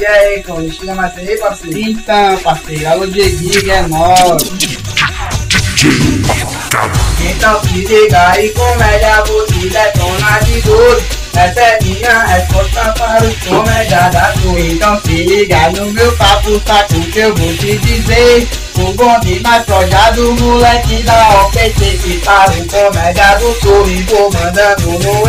E aí, Cone, chega mais aí, parceiro? Então, parceiro, alô Dieguinho, é nóis. Então se liga aí, comédia, você detona de dor. Essa é minha resposta para os comédia da tua. Então se liga no meu papo, saco que eu vou te dizer. O bonde mais projado, moleque da OPT que tá no comédia do sul. Vou mandando no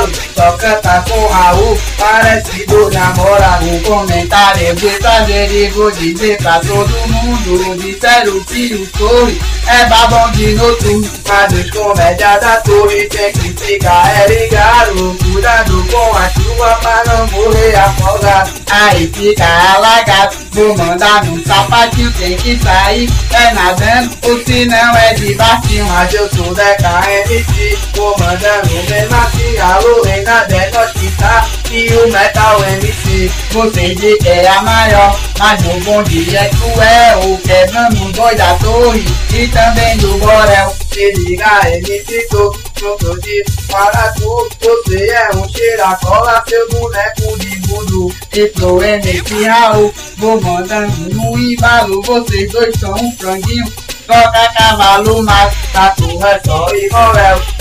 embalo, só canta com Raul, parece do namorado. Um comentário trazer e vou dizer pra todo mundo. Disseram que o Torre é babão de noturno. Mas os comédia da torre tem que ficar é ligado. Cuidado com a chuva pra não morrer afogado. Aí fica alagado, vou mandar num sapatinho, tem que sair, é nadando, ou se não é de baixinho. Mas eu sou Deca MC, vou mandando mesmo assim. Alô, Reina nós que tá e o Metal MC. Você diz que é a maior, mas no bom dia é o quebrando dois da torre e também do Borel. Se liga, MC, tô, tô de para tu. Você é um cheiracola, seu boneco de voodoo. E pro MC Raul, vou mandando no embalo, vocês dois são um franguinho. Toca cavalo, mas Tá é só igual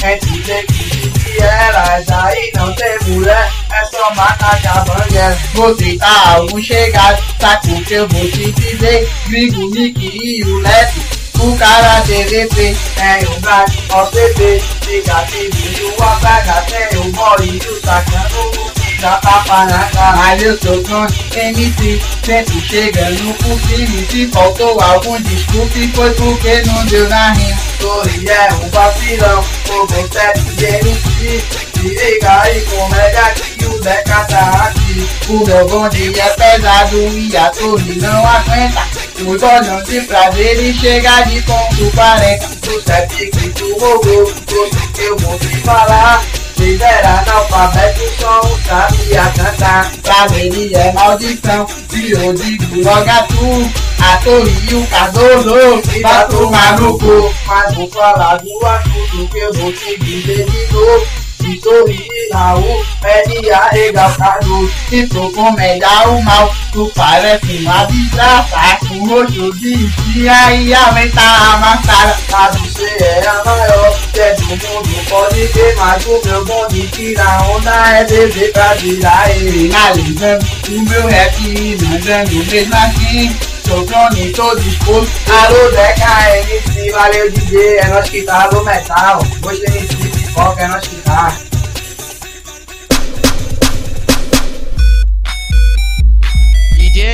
Gente tem que dividir elas Aí não tem mulher É só matar a banguela você tá algum chegado, saco que eu vou te dizer. Gringo, Nick e o Leto, o cara TVP. Tem o gato, OCP Fica pedindo a praga Tem o bolinho sacando Já tapa na cara Mas eu sou com MC, sempre chegando por cima. Se faltou algum desculpe, foi porque não deu na rima. Torre é um vacilão O você de MC Se liga aí comédia que o Deca tá aqui O meu bonde é pesado e a torre não aguenta. O bolão de prazer e chega de ponto 40. Do sete que tu roubou Tudo que eu vou te falar Se era analfabeto só um sabia cantar Prazer e é maldição, se eu digo logo a tu, a torre e o Cardoso, E vai vai tomar no cu. Mas vou falar do assunto que eu vou te dizer de novo Se sorrir Raul é de arregaçado Se for comédia o mal, tu parece uma desgraça, com rosto de dia e aumenta a massada. A você é a maior que é do mundo pode ter Mas o meu bonde tira onda é beber pra virar ele Finalizando o meu rap e mandando mesmo assim. Sou drone, tô disposto. Alô Deca MC, valeu DJ, é nós que tá no metal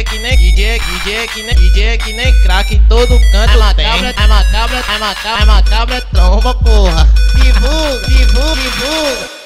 Que nem DJ, DJ que nem DJ que nem craque todo canto é macabra, tem. É macabra, é macabra, é macabra tromba, porra. Divulga, divulga, divulga.